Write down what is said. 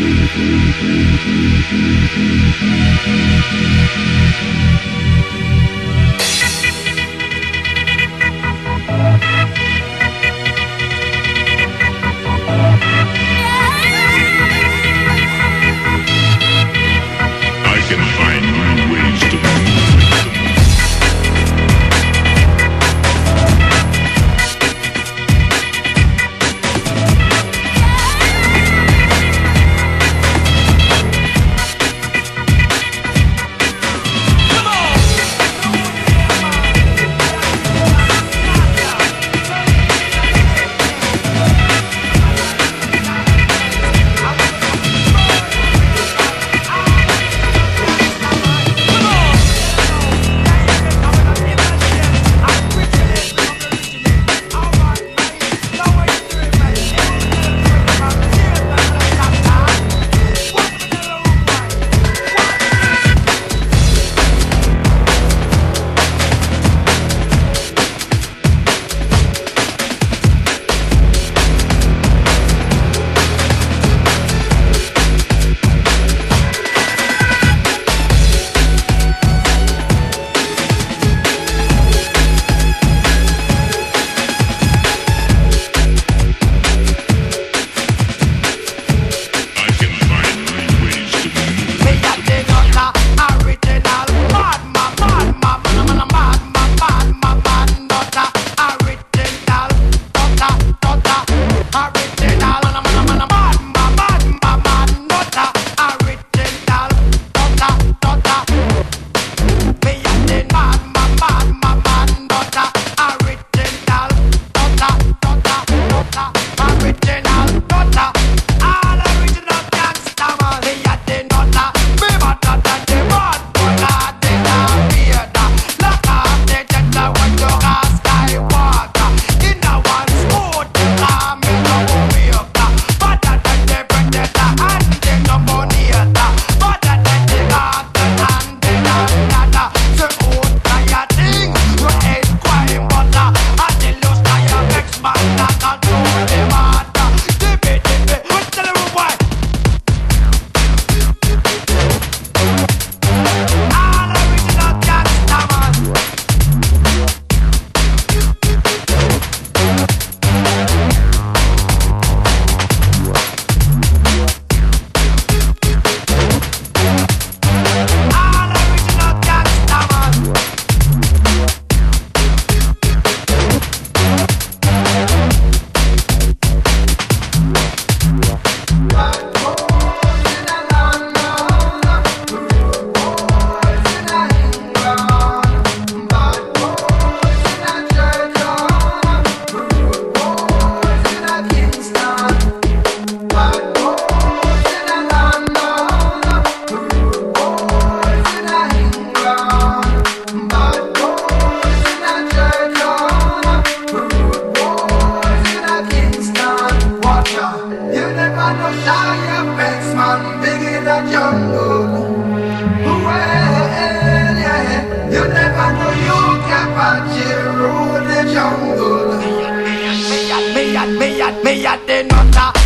Thank you. Me a the nutter